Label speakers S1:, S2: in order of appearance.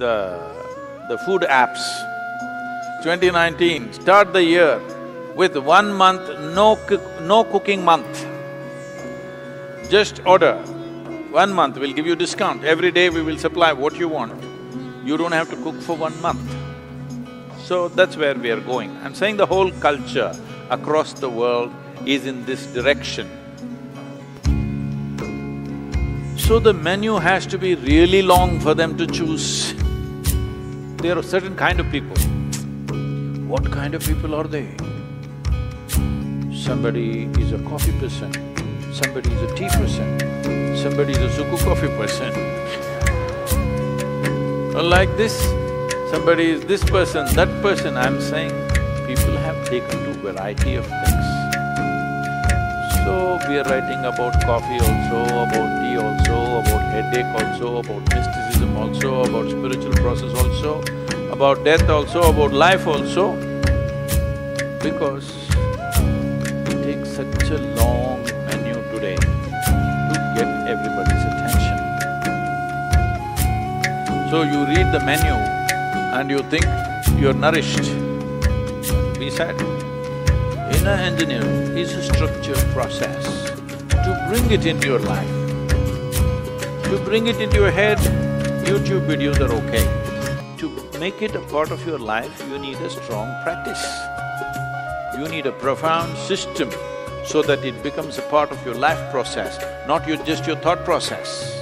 S1: the… the food apps. 2019, start the year with one month no cook… no cooking month. Just order, one month we'll give you discount, every day we will supply what you want. You don't have to cook for one month. So that's where we are going. I'm saying the whole culture across the world is in this direction. So the menu has to be really long for them to choose. There are certain kind of people. What kind of people are they? Somebody is a coffee person, somebody is a tea person, somebody is a suku coffee person. Like this, somebody is this person, that person, I'm saying people have taken to variety of things. So, we are writing about coffee also, about tea also, about headache also, about mysticism also, about spiritual process also, about death also, about life also, because it takes such a long menu today to get everybody's attention. So you read the menu and you think you're nourished. Be sad. Inner engineering is a structured process to bring it into your life. To bring it into your head, YouTube videos are okay. To make it a part of your life, you need a strong practice. You need a profound system so that it becomes a part of your life process, not your… just your thought process.